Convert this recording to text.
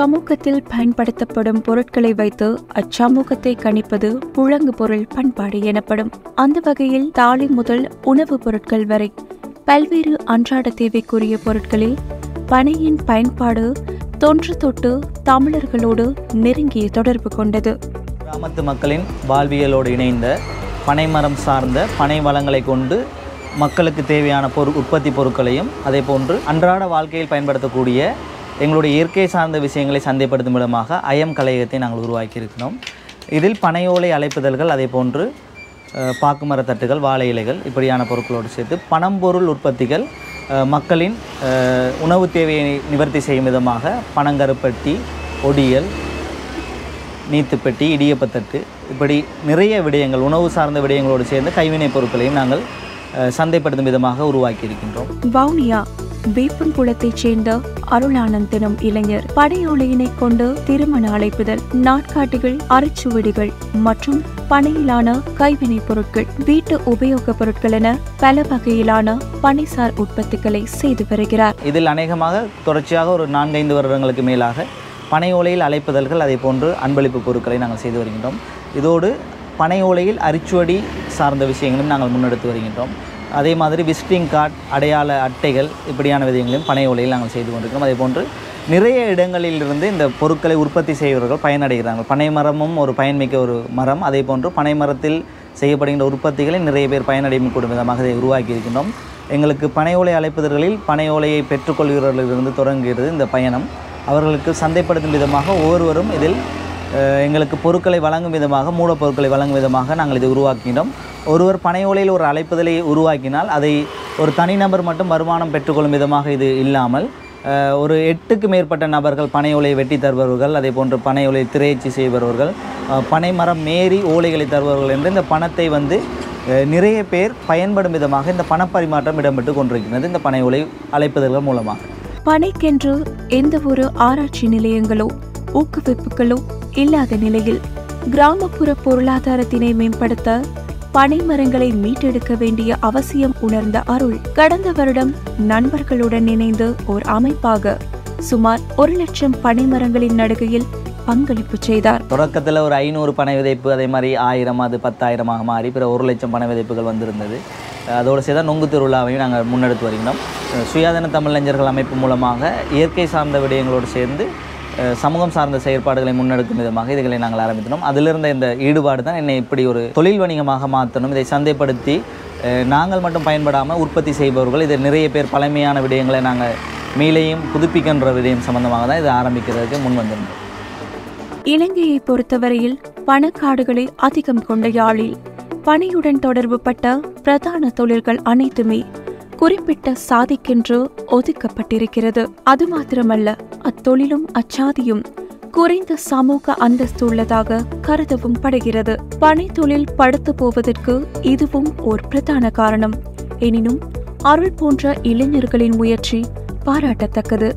சமூகத்தில் பயன்படுத்தப்படும் பொருட்களை வைத்து அச்சமூகத்தை கணிப்பது புழங்கு பொருள் பண்பாடு எனப்படும். அந்த வகையில் தாலி முதல் உணவுப் பொருட்கள் வரை பல்வேறு அன்றாட தேவைக்குரிய பொருட்களில் பனையின் பயன்பாடு தொன்று தொட்டு தமிழர்களோடு நெருங்கிய தொடர்பு கொண்டது. கிராமத்து மக்களின் வாழ்வியலோடு இணைந்த பனைமரம் சார்ந்த பனை வளங்களை கொண்டு மக்களுக்கு தேவையான பொரு உற்பத்தி பொருட்களையும் அதே போன்று அன்றாட வாழ்க்கையில் பயன்படுத்தக்கூடிய எங்களுடைய இயற்கை சார்ந்த விஷயங்களை சந்தைப்படுத்தும் விதமாக அயம் கலையகத்தை நாங்கள் உருவாக்கியிருக்கிறோம். இதில் பனையோலை அழைப்புதல்கள் அதே போன்று பாக்குமர தட்டுகள் வாழை இலைகள் இப்படியான பொருட்களோடு சேர்த்து பனம்பொருள் உற்பத்திகள் மக்களின் உணவு தேவையை நிவர்த்தி செய்யும் விதமாக பனங்கருப்பட்டி ஒடியல் நீத்துப்பெட்டி இடியப்பத்தட்டு இப்படி நிறைய விடயங்கள் உணவு சார்ந்த விடயங்களோடு சேர்ந்து கைவினைப் பொருட்களையும் நாங்கள் சந்தைப்படுத்தும் விதமாக உருவாக்கி இருக்கின்றோம் வவுனியா வேப்பங்குளத்தைச் சேர்ந்த அருளானந்த் எனும் இளைஞர். படையோலையினை கொண்டு திருமண அழைப்புதல் நாட்காட்டிகள் அரிச்சுவடிகள் மற்றும் பனையிலான கைவினைப் பொருட்கள் வீட்டு உபயோகப் பொருட்கள் என பல வகையிலான பனைசார் உற்பத்திகளை செய்து வருகிறார். இதில் அநேகமாக தொடர்ச்சியாக ஒரு நான்கைந்து வருடங்களுக்கு மேலாக பனை ஓலையில் அழைப்புதல்கள் அதே போன்று அன்பளிப்பு பொருட்களை நாங்கள் செய்து வருகின்றோம். இதோடு பனை ஓலையில் அரிச்சுவடி சார்ந்த விஷயங்களும் நாங்கள் முன்னெடுத்து வருகின்றோம். அதே மாதிரி விசிட்டிங் கார்டு அடையாள அட்டைகள் இப்படியான விதங்களையும் பனை ஓலையில் நாங்கள் செய்து கொண்டிருக்கிறோம். அதே போன்று நிறைய இடங்களிலிருந்து இந்த பொருட்களை உற்பத்தி செய்பவர்கள் பயனடைகிறார்கள். பனை மரமும் ஒரு பயன்மிக்க ஒரு மரம். அதே போன்று பனை மரத்தில் செய்யப்படுகின்ற உற்பத்திகளை நிறைய பேர் பயனடையும் கூடும் விதமாக இதை உருவாக்கி இருக்கின்றோம். எங்களுக்கு பனை ஓலை அழைப்பதர்களில் பனை ஓலையை பெற்றுக்கொள்கிறவர்களிலிருந்து தொடங்குகிறது இந்த பயணம். அவர்களுக்கு சந்தைப்படுத்தும் விதமாக ஒவ்வொருவரும் இதில் எங்களுக்கு பொருட்களை வழங்கும் விதமாக மூலப்பொருட்களை வழங்கும் விதமாக நாங்கள் இதை உருவாக்கினோம். ஒருவர் பனை ஓலையில் ஒரு அழைப்புதலை உருவாக்கினால் அதை ஒரு தனிநபர் மட்டும் வருமானம் பெற்றுக்கொள்ளும் விதமாக இது இல்லாமல் ஒரு எட்டுக்கு மேற்பட்ட நபர்கள் பனை ஓலையை வெட்டி தருபவர்கள் அதே போன்று பனை ஓலையை திரையச்சி செய்பவர்கள் பனை மரம் மேறி ஓலைகளை தருபவர்கள் என்று இந்த பணத்தை வந்து நிறைய பேர் பயன்படும் விதமாக இந்த பணப்பரிமாற்றம் இடம்பெற்று கொண்டிருக்கிறது இந்த பனை ஓலை அழைப்புதல்கள் மூலமாக. பனைக்கென்று எந்த ஒரு ஆராய்ச்சி நிலையங்களோ ஊக்குவிப்புகளோ இல்லாத நிலையில் கிராமப்புற பொருளாதாரத்தினை மேம்படுத்த பனை மரங்களை மீட்டெடுக்க வேண்டிய அவசியம் உணர்ந்த அருள். கடந்த வருடம் நண்பர்களுடன் இணைந்து ஓர் அமைப்பாக சுமார் ஒரு லட்சம் பனை மரங்களின் நடுகையில் பங்களிப்பு செய்தார். தொடக்கத்தில் ஒரு ஐநூறு பனை விதைப்பு அதே மாதிரி ஆயிரம் அது பத்தாயிரமாக மாறி பிற ஒரு லட்சம் பனை விதைப்புகள் வந்திருந்தது. அதோடு சேர்த்து நொங்கு திருவிழாவையும் நாங்கள் முன்னெடுத்து வருகிறோம். அஹ் சுயாதீன தமிழஞ்சர்கள் அமைப்பு மூலமாக இயற்கை சார்ந்த விடயங்களோடு சேர்ந்து சமூகம் சார்ந்த செயற்பாடுகளை முன்னெடுக்கும் விதமாக இதுகளை நாங்கள் ஆரம்பித்தோம் அதிலிருந்த இந்த ஈடுபாடு தான் என்னை இப்படி ஒரு தொழில் வணிகமாக மாற்றணும். இதை சந்தைப்படுத்தி அஹ் நாங்கள் மட்டும் பயன்படாமல் உற்பத்தி செய்பவர்கள் இதை நிறைய பேர் பழமையான விடயங்களை நாங்கள் மேலேயும் புதுப்பிக்கின்ற விடயம் சம்பந்தமாக தான் இதை ஆரம்பிக்கிறதுக்கு முன் வந்திருந்தோம் இலங்கையை பொறுத்தவரையில் பணக்காடுகளை அதிகம் கொண்ட யாழில் பணியுடன் தொடர்புபட்ட பிரதான தொழில்கள் அனைத்துமே குறிப்பிட்ட சாதிக்கென்று ஒதுக்கப்பட்டிருக்கிறது. அது மாத்திரமல்ல அத்தொழிலும் அச்சாதியும் குறைந்த சமூக அந்தஸ்து உள்ளதாக கருதவும் படுகிறது. பனை தொழில் படுத்து போவதற்கு இதுவும் ஒரு பிரதான காரணம். எனினும் அருள் போன்ற இளைஞர்களின் முயற்சி பாராட்டத்தக்கது.